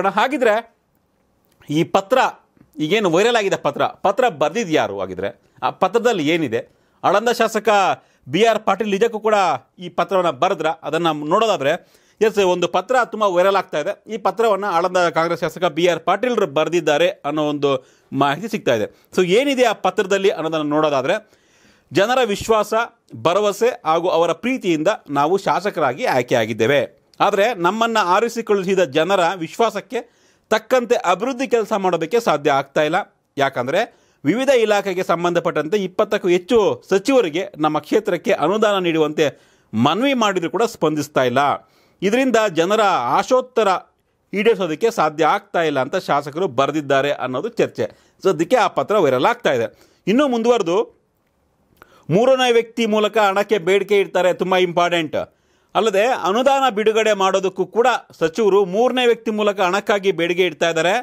ತಿಳ್ಕೊಳ್ಳೋಣ ಹಾಗಿದ್ರೆ ಈ ಪತ್ರ, ಈಗೇನು ವೈರಲ್ ಆಗಿದೆ ಪತ್ರ ಪತ್ರ ಬರೆದಿದ್ದು ಯಾರು ಆಗಿದ್ರೆ ಆ ಪತ್ರದಲ್ಲಿ ಏನಿದೆ? ಆಳಂದ ಶಾಸಕ ಬಿ ಆರ್ ಪಾಟೀಲ್ ನಿಜಕ್ಕೂ ಕೂಡ ಈ ಪತ್ರವನ್ನು ಬರೆದ್ರ? ಅದನ್ನು ನೋಡೋದಾದರೆ, ಎಸ್, ಒಂದು ಪತ್ರ ತುಂಬ ವೈರಲ್ ಆಗ್ತಾ ಇದೆ. ಈ ಪತ್ರವನ್ನು ಆಳಂದ ಕಾಂಗ್ರೆಸ್ ಶಾಸಕ ಬಿ ಆರ್ ಪಾಟೀಲ್ರು ಬರೆದಿದ್ದಾರೆ ಅನ್ನೋ ಒಂದು ಮಾಹಿತಿ ಸಿಗ್ತಾ ಇದೆ. ಸೊ ಏನಿದೆ ಆ ಪತ್ರದಲ್ಲಿ ಅನ್ನೋದನ್ನು ನೋಡೋದಾದರೆ, ಜನರ ವಿಶ್ವಾಸ, ಭರವಸೆ ಹಾಗೂ ಅವರ ಪ್ರೀತಿಯಿಂದ ನಾವು ಶಾಸಕರಾಗಿ ಆಯ್ಕೆಯಾಗಿದ್ದೇವೆ ಆದರೆ ನಮ್ಮನ್ನು ಆರಿಸಿಕೊಳ್ಳಿಸಿದ ಜನರ ವಿಶ್ವಾಸಕ್ಕೆ ತಕ್ಕಂತೆ ಅಭಿವೃದ್ಧಿ ಕೆಲಸ ಮಾಡೋದಕ್ಕೆ ಸಾಧ್ಯ ಆಗ್ತಾ ಇಲ್ಲ. ಯಾಕಂದರೆ ವಿವಿಧ ಇಲಾಖೆಗೆ ಸಂಬಂಧಪಟ್ಟಂತೆ ಇಪ್ಪತ್ತಕ್ಕೂ ಹೆಚ್ಚು ಸಚಿವರಿಗೆ ನಮ್ಮ ಕ್ಷೇತ್ರಕ್ಕೆ ಅನುದಾನ ನೀಡುವಂತೆ ಮನವಿ ಮಾಡಿದರೂ ಕೂಡ ಸ್ಪಂದಿಸ್ತಾ ಇಲ್ಲ. ಇದರಿಂದ ಜನರ ಆಶೋತ್ತರ ಈಡೇರಿಸೋದಕ್ಕೆ ಸಾಧ್ಯ ಆಗ್ತಾ ಇಲ್ಲ ಅಂತ ಶಾಸಕರು ಬರೆದಿದ್ದಾರೆ ಅನ್ನೋದು ಚರ್ಚೆ. ಸದ್ಯಕ್ಕೆ ಆ ಪತ್ರ ವೈರಲ್ ಆಗ್ತಾ ಇದೆ. ಇನ್ನೂ ಮುಂದುವರೆದು ಮೂರನೇ ವ್ಯಕ್ತಿ ಮೂಲಕ ಹಣಕ್ಕೆ ಬೇಡಿಕೆ ಇಡ್ತಾರೆ. ತುಂಬ ಇಂಪಾರ್ಟೆಂಟ್ ಅಲ್ಲದೆ ಅನುದಾನ ಬಿಡುಗಡೆ ಮಾಡೋದಕ್ಕೂ ಕೂಡ ಸಚಿವರು ಮೂರನೇ ವ್ಯಕ್ತಿ ಮೂಲಕ ಹಣಕ್ಕಾಗಿ ಬೇಡಿಕೆ ಇಡ್ತಾ ಇದ್ದಾರೆ.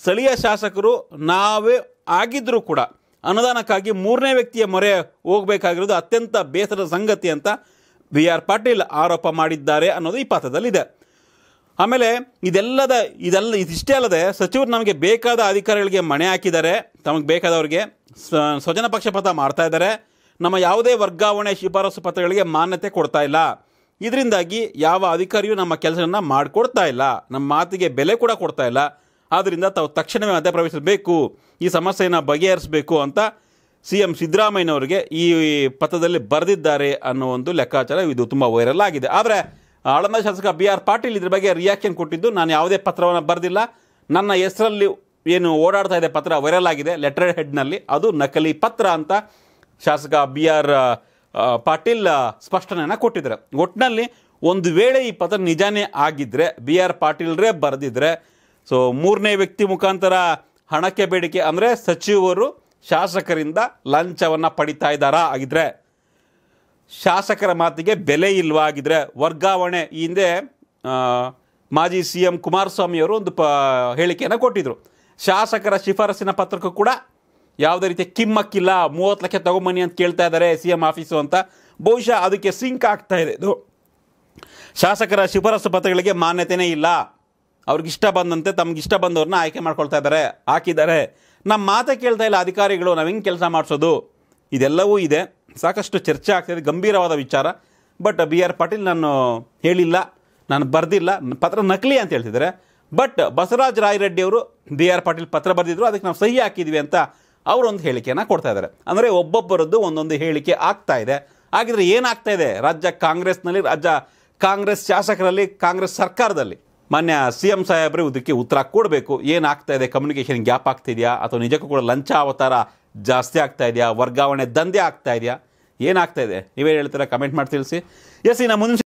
ಸ್ಥಳೀಯ ಶಾಸಕರು ನಾವೇ ಆಗಿದ್ದರೂ ಕೂಡ ಅನುದಾನಕ್ಕಾಗಿ ಮೂರನೇ ವ್ಯಕ್ತಿಯ ಮೊರೆ ಹೋಗಬೇಕಾಗಿರೋದು ಅತ್ಯಂತ ಬೇಸರದ ಸಂಗತಿ ಅಂತ ಬಿ ಆರ್ ಪಾಟೀಲ್ ಆರೋಪ ಮಾಡಿದ್ದಾರೆ ಅನ್ನೋದು ಈ ಪಾತ್ರದಲ್ಲಿದೆ. ಆಮೇಲೆ ಇದೆಲ್ಲದ ಇದೆಲ್ಲ ಇದಿಷ್ಟೇ ಅಲ್ಲದೆ ಸಚಿವರು ನಮಗೆ ಬೇಕಾದ ಅಧಿಕಾರಿಗಳಿಗೆ ಮಣೆ ಹಾಕಿದ್ದಾರೆ. ತಮಗೆ ಬೇಕಾದವರಿಗೆ ಸ್ವಜನ ಪಕ್ಷಪಾತ ಮಾಡ್ತಾ ಇದ್ದಾರೆ. ನಮ್ಮ ಯಾವುದೇ ವರ್ಗಾವಣೆ ಶಿಫಾರಸು ಪತ್ರಗಳಿಗೆ ಮಾನ್ಯತೆ ಕೊಡ್ತಾ ಇಲ್ಲ. ಇದರಿಂದಾಗಿ ಯಾವ ಅಧಿಕಾರಿಯೂ ನಮ್ಮ ಕೆಲಸವನ್ನು ಮಾಡಿಕೊಡ್ತಾ ಇಲ್ಲ. ನಮ್ಮ ಮಾತಿಗೆ ಬೆಲೆ ಕೂಡ ಕೊಡ್ತಾ ಇಲ್ಲ. ಆದ್ದರಿಂದ ತಾವು ತಕ್ಷಣವೇ ಮಧ್ಯಪ್ರವೇಶಿಸಬೇಕು. ಈ ಸಮಸ್ಯೆಯನ್ನು ಬಗೆಹರಿಸಬೇಕು ಅಂತ ಸಿ ಎಂ ಸಿದ್ದರಾಮಯ್ಯನವರಿಗೆ ಈ ಪತ್ರದಲ್ಲಿ ಬರೆದಿದ್ದಾರೆ ಅನ್ನೋ ಒಂದು ಲೆಕ್ಕಾಚಾರ ಇದು ತುಂಬ ವೈರಲ್ ಆಗಿದೆ. ಆದರೆ ಆಳಂದ ಶಾಸಕ ಬಿ ಆರ್ ಪಾಟೀಲ್ ಇದ್ರ ಬಗ್ಗೆ ರಿಯಾಕ್ಷನ್ ಕೊಟ್ಟಿದ್ದು ನಾನು ಯಾವುದೇ ಪತ್ರವನ್ನು ಬರೆದಿಲ್ಲ. ನನ್ನ ಹೆಸರಲ್ಲಿ ಏನು ಓಡಾಡ್ತಾ ಇದೆ ಪತ್ರ ವೈರಲ್ ಆಗಿದೆ. ಲೆಟರ್ ಹೆಡ್ನಲ್ಲಿ ಅದು ನಕಲಿ ಪತ್ರ ಅಂತ ಶಾಸಕ ಬಿ ಆರ್ ಪಾಟೀಲ್ ಸ್ಪಷ್ಟನೆಯನ್ನು ಕೊಟ್ಟಿದ್ದಾರೆ. ಒಟ್ಟಿನಲ್ಲಿ ಒಂದು ವೇಳೆ ಈ ಪತ್ರ ನಿಜಾನೇ ಆಗಿದ್ದರೆ ಬಿ ಆರ್ ಪಾಟೀಲ್ರೇ ಬರೆದಿದ್ರೆ, ಸೊ ಮೂರನೇ ವ್ಯಕ್ತಿ ಮುಖಾಂತರ ಹಣಕ್ಕೆ ಬೇಡಿಕೆ ಅಂದರೆ ಸಚಿವರು ಶಾಸಕರಿಂದ ಲಂಚವನ್ನು ಪಡಿತಾ ಇದ್ದಾರಾ ಆಗಿದ್ರೆ, ಶಾಸಕರ ಮಾತಿಗೆ ಬೆಲೆ ಇಲ್ವಾ ಆಗಿದ್ರೆ, ವರ್ಗಾವಣೆ ಈ ಹಿಂದೆ ಮಾಜಿ ಸಿ ಎಂ ಕುಮಾರಸ್ವಾಮಿಯವರು ಒಂದು ಪ, ಹೇಳಿಕೆಯನ್ನು ಕೊಟ್ಟಿದ್ದರು ಶಾಸಕರ ಶಿಫಾರಸಿನ ಪತ್ರಕ್ಕೂ ಕೂಡ ಯಾವುದೇ ರೀತಿಯ ಕಿಮ್ಮಕ್ಕಿಲ್ಲ, ಮೂವತ್ತು ಲಕ್ಷ ತಗೊಂಬನ್ನಿ ಅಂತ ಕೇಳ್ತಾ ಇದ್ದಾರೆ ಸಿ ಎಂ ಆಫೀಸು ಅಂತ. ಬಹುಶಃ ಅದಕ್ಕೆ ಸಿಂಕ್ ಆಗ್ತಾ ಇದೆ ಇದು. ಶಾಸಕರ ಶಿಫಾರಸು ಪತ್ರಗಳಿಗೆ ಮಾನ್ಯತೆಯೇ ಇಲ್ಲ. ಅವ್ರಿಗಿಷ್ಟ ಬಂದಂತೆ ಇಷ್ಟ ಬಂದವ್ರನ್ನ ಆಯ್ಕೆ ಮಾಡ್ಕೊಳ್ತಾ ಇದ್ದಾರೆ, ಹಾಕಿದ್ದಾರೆ. ನಮ್ಮ ಮಾತೆ ಕೇಳ್ತಾ ಇಲ್ಲ ಅಧಿಕಾರಿಗಳು, ನಾವು ಹೆಂಗೆ ಕೆಲಸ ಮಾಡಿಸೋದು? ಇದೆಲ್ಲವೂ ಇದೆ. ಸಾಕಷ್ಟು ಚರ್ಚೆ ಆಗ್ತಾಯಿದೆ ಗಂಭೀರವಾದ ವಿಚಾರ. ಬಟ್ ಬಿ ಆರ್ ಪಾಟೀಲ್ ನಾನು ಹೇಳಿಲ್ಲ, ನಾನು ಬರೆದಿಲ್ಲ, ಪತ್ರ ನಕಲಿ ಅಂತ ಹೇಳ್ತಿದ್ದಾರೆ. ಬಟ್ ಬಸವರಾಜ ರಾಯರೆಡ್ಡಿಯವರು ಬಿ ಆರ್ ಪಾಟೀಲ್ ಪತ್ರ ಬರೆದಿದ್ರು, ಅದಕ್ಕೆ ನಾವು ಸಹಿ ಹಾಕಿದ್ವಿ ಅಂತ ಅವರೊಂದು ಹೇಳಿಕೆಯನ್ನು ಕೊಡ್ತಾ ಇದ್ದಾರೆ. ಅಂದರೆ ಒಬ್ಬೊಬ್ಬರದ್ದು ಒಂದೊಂದು ಹೇಳಿಕೆ ಆಗ್ತಾ ಇದೆ. ಹಾಗಿದ್ರೆ ಏನಾಗ್ತಾ ಇದೆ? ರಾಜ್ಯ ಕಾಂಗ್ರೆಸ್ನಲ್ಲಿ, ರಾಜ್ಯ ಕಾಂಗ್ರೆಸ್ ಶಾಸಕರಲ್ಲಿ, ಕಾಂಗ್ರೆಸ್ ಸರ್ಕಾರದಲ್ಲಿ. ಮಾನ್ಯ ಸಿ ಎಂ ಉದ್ದಕ್ಕೆ ಇದಕ್ಕೆ ಉತ್ತರ ಕೊಡಬೇಕು. ಏನಾಗ್ತಾ ಇದೆ? ಕಮ್ಯುನಿಕೇಷನ್ ಗ್ಯಾಪ್ ಆಗ್ತಿದೆಯಾ ಅಥವಾ ನಿಜಕ್ಕೂ ಕೂಡ ಲಂಚ ಅವತಾರ ಜಾಸ್ತಿ ಆಗ್ತಾ ಇದೆಯಾ? ವರ್ಗಾವಣೆ ದಂಧೆ ಆಗ್ತಾ ಇದೆಯಾ? ಏನಾಗ್ತಾ ಇದೆ? ನೀವೇ ಹೇಳ್ತೀರಾ? ಕಮೆಂಟ್ ಮಾಡಿ ತಿಳಿಸಿ. ಎಸ್, ಇನ್ನು ಮುಂದಿನ